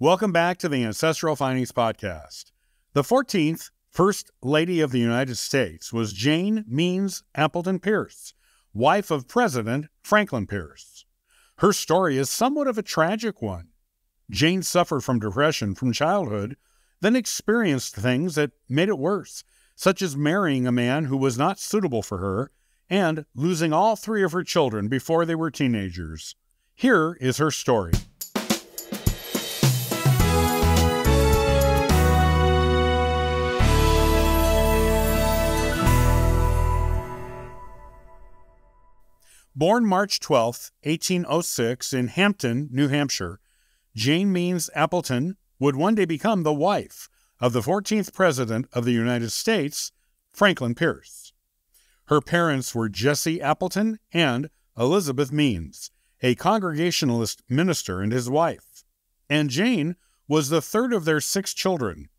Welcome back to the Ancestral Findings Podcast. The 14th First Lady of the United States was Jane Means Appleton Pierce, wife of President Franklin Pierce. Her story is somewhat of a tragic one. Jane suffered from depression from childhood, then experienced things that made it worse, such as marrying a man who was not suitable for her and losing all three of her children before they were teenagers. Here is her story. Born March 12, 1806, in Hampton, New Hampshire, Jane Means Appleton would one day become the wife of the 14th President of the United States, Franklin Pierce. Her parents were Jesse Appleton and Elizabeth Means, a Congregationalist minister and his wife. And Jane was the third of their six children.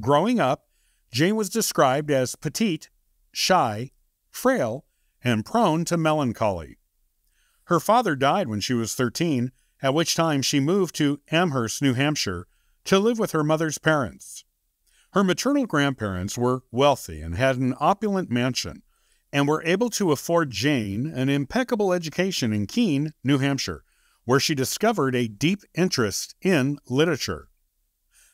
Growing up, Jane was described as petite, shy, frail, and prone to melancholy. Her father died when she was 13, at which time she moved to Amherst, New Hampshire, to live with her mother's parents. Her maternal grandparents were wealthy and had an opulent mansion, and were able to afford Jane an impeccable education in Keene, New Hampshire, where she discovered a deep interest in literature.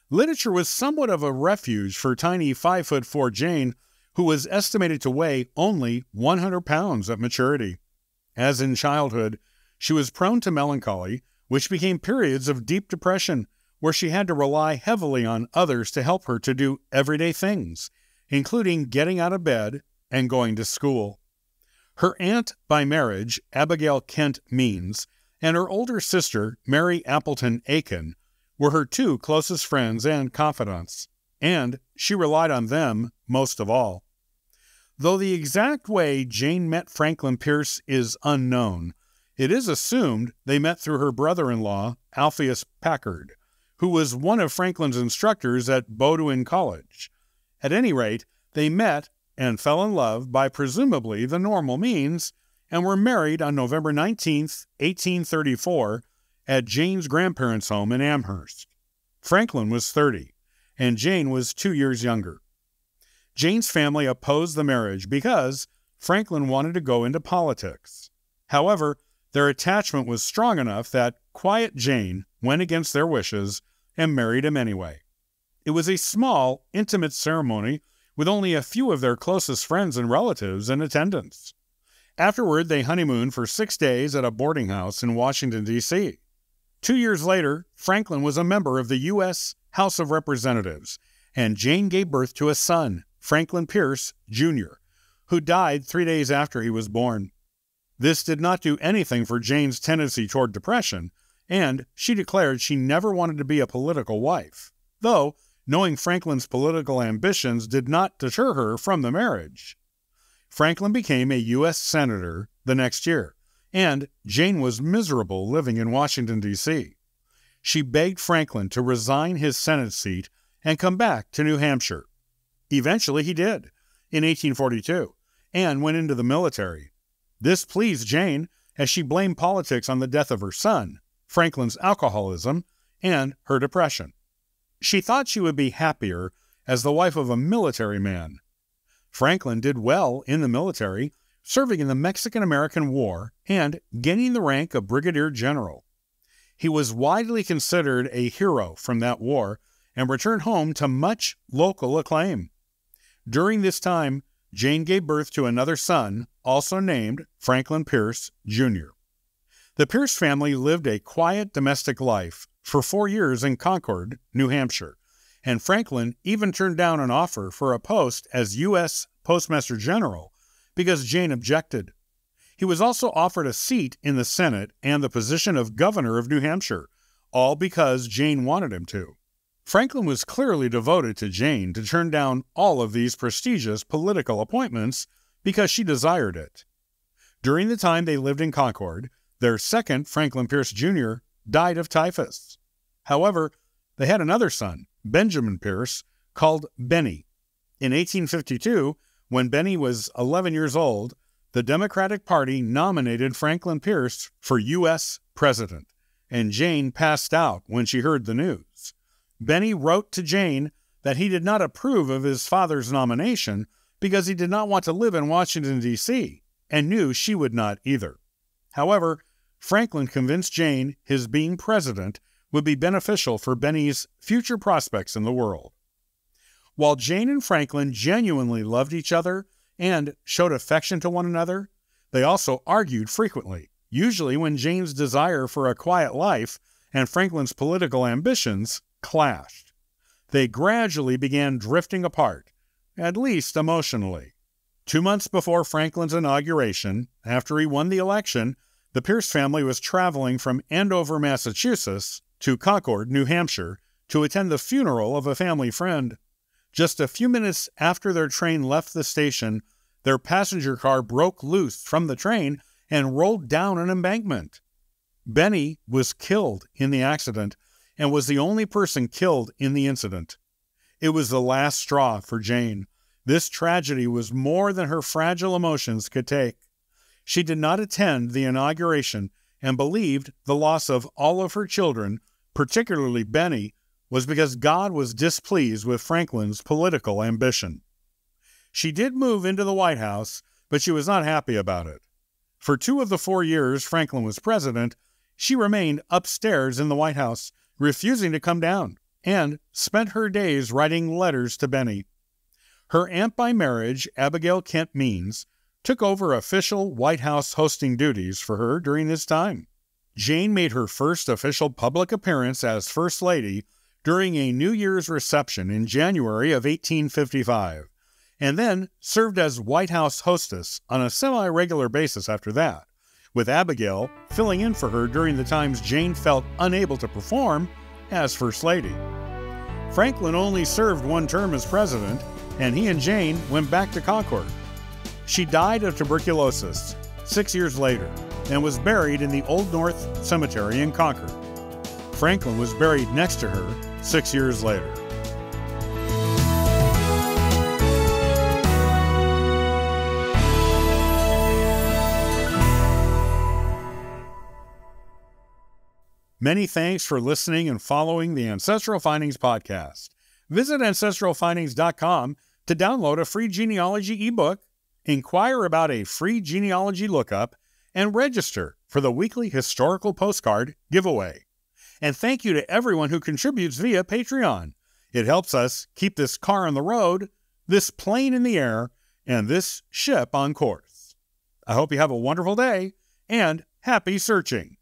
Literature was somewhat of a refuge for tiny 5 foot 4 Jane, who was estimated to weigh only 100 pounds at maturity. As in childhood, she was prone to melancholy, which became periods of deep depression where she had to rely heavily on others to help her to do everyday things, including getting out of bed and going to school. Her aunt by marriage, Abigail Kent Means, and her older sister, Mary Appleton Aiken, were her two closest friends and confidants, and she relied on them most of all. Though the exact way Jane met Franklin Pierce is unknown, it is assumed they met through her brother in law, Alpheus Packard, who was one of Franklin's instructors at Bowdoin College. At any rate, they met and fell in love by presumably the normal means and were married on November 19, 1834, at Jane's grandparents' home in Amherst. Franklin was 30, and Jane was two years younger. Jane's family opposed the marriage because Franklin wanted to go into politics. However, their attachment was strong enough that quiet Jane went against their wishes and married him anyway. It was a small, intimate ceremony with only a few of their closest friends and relatives in attendance. Afterward, they honeymooned for six days at a boarding house in Washington, D.C. Two years later, Franklin was a member of the U.S. House of Representatives, and Jane gave birth to a son, Franklin Pierce, Jr., who died three days after he was born. This did not do anything for Jane's tendency toward depression, and she declared she never wanted to be a political wife, though knowing Franklin's political ambitions did not deter her from the marriage. Franklin became a U.S. Senator the next year, and Jane was miserable living in Washington, D.C. She begged Franklin to resign his Senate seat and come back to New Hampshire. Eventually, he did in 1842 and went into the military. This pleased Jane as she blamed politics on the death of her son, Franklin's alcoholism, and her depression. She thought she would be happier as the wife of a military man. Franklin did well in the military, serving in the Mexican American War and gaining the rank of brigadier general. He was widely considered a hero from that war and returned home to much local acclaim. During this time, Jane gave birth to another son, also named Franklin Pierce, Jr. The Pierce family lived a quiet domestic life for four years in Concord, New Hampshire, and Franklin even turned down an offer for a post as U.S. Postmaster General because Jane objected. He was also offered a seat in the Senate and the position of governor of New Hampshire, all because Jane wanted him to. Franklin was clearly devoted to Jane to turn down all of these prestigious political appointments because she desired it. During the time they lived in Concord, their second, Franklin Pierce Jr., died of typhus. However, they had another son, Benjamin Pierce, called Benny. In 1852, when Benny was 11 years old, the Democratic Party nominated Franklin Pierce for U.S. President, and Jane passed out when she heard the news. Benny wrote to Jane that he did not approve of his father's nomination because he did not want to live in Washington, D.C., and knew she would not either. However, Franklin convinced Jane his being president would be beneficial for Benny's future prospects in the world. While Jane and Franklin genuinely loved each other and showed affection to one another, they also argued frequently, usually when Jane's desire for a quiet life and Franklin's political ambitions clashed. They gradually began drifting apart, at least emotionally. Two months before Franklin's inauguration, after he won the election, the Pierce family was traveling from Andover, Massachusetts to Concord, New Hampshire, to attend the funeral of a family friend. Just a few minutes after their train left the station, their passenger car broke loose from the train and rolled down an embankment. Benny was killed in the accident and was the only person killed in the incident. It was the last straw for Jane. This tragedy was more than her fragile emotions could take. She did not attend the inauguration and believed the loss of all of her children, particularly Benny, was because God was displeased with Franklin's political ambition. She did move into the White House, but she was not happy about it. For two of the four years Franklin was president, she remained upstairs in the White House, refusing to come down, and spent her days writing letters to Benny. Her aunt by marriage, Abigail Kent Means, took over official White House hosting duties for her during this time. Jane made her first official public appearance as First Lady during a New Year's reception in January of 1855, and then served as White House hostess on a semi regular basis after that, with Abigail filling in for her during the times Jane felt unable to perform as First Lady. Franklin only served one term as president, and he and Jane went back to Concord. She died of tuberculosis six years later and was buried in the Old North Cemetery in Concord. Franklin was buried next to her six years later. Many thanks for listening and following the Ancestral Findings podcast. Visit ancestralfindings.com to download a free genealogy ebook, inquire about a free genealogy lookup, and register for the weekly historical postcard giveaway. And thank you to everyone who contributes via Patreon. It helps us keep this car on the road, this plane in the air, and this ship on course. I hope you have a wonderful day and happy searching.